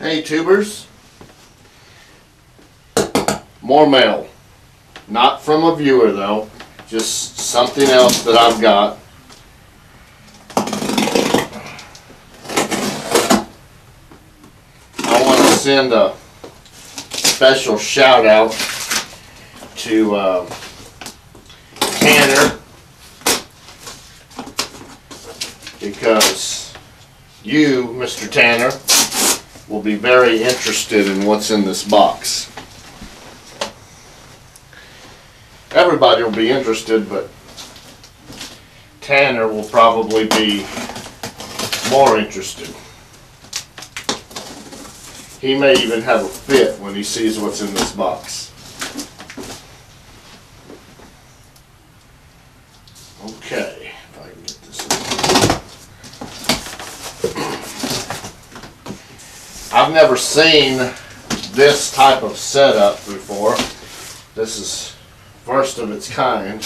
Hey tubers. More mail. Not from a viewer though. Just something else that I've got. I want to send a special shout out to uh, Tanner because you, Mr. Tanner, will be very interested in what's in this box. Everybody will be interested, but Tanner will probably be more interested. He may even have a fit when he sees what's in this box. Okay, if I can get this. I've never seen this type of setup before. This is first of its kind.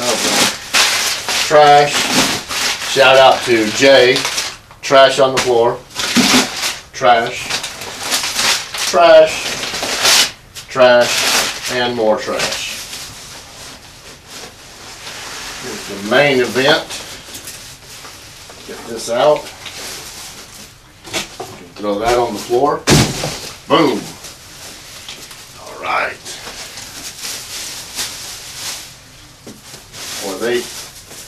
Oh, boy. Trash. Shout out to Jay. Trash on the floor. Trash. Trash. Trash. And more trash. Here's the main event. Get this out. Throw that on the floor. Boom. All right. Well, they,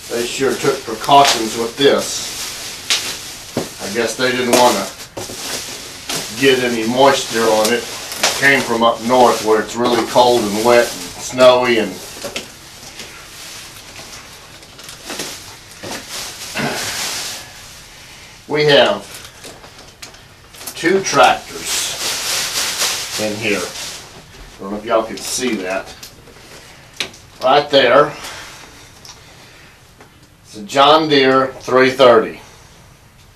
they sure took precautions with this. I guess they didn't want to get any moisture on it. It came from up north where it's really cold and wet and snowy and we have two tractors in here. I don't know if y'all can see that. Right there. It's a John Deere 330.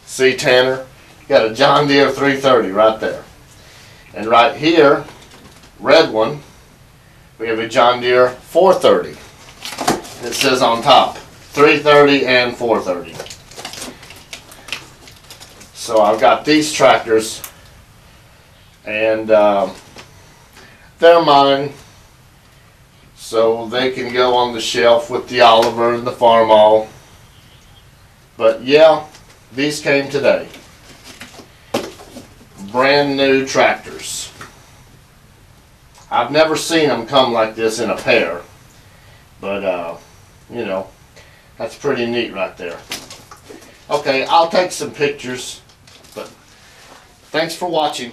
See Tanner? Got a John Deere 330 right there. And right here, red one, we have a John Deere 430. It says on top, 330 and 430. So I've got these tractors and um, they're mine. So they can go on the shelf with the Oliver and the Farmall. But yeah, these came today. Brand new tractors. I've never seen them come like this in a pair. But, uh, you know, that's pretty neat right there. Okay, I'll take some pictures. But thanks for watching.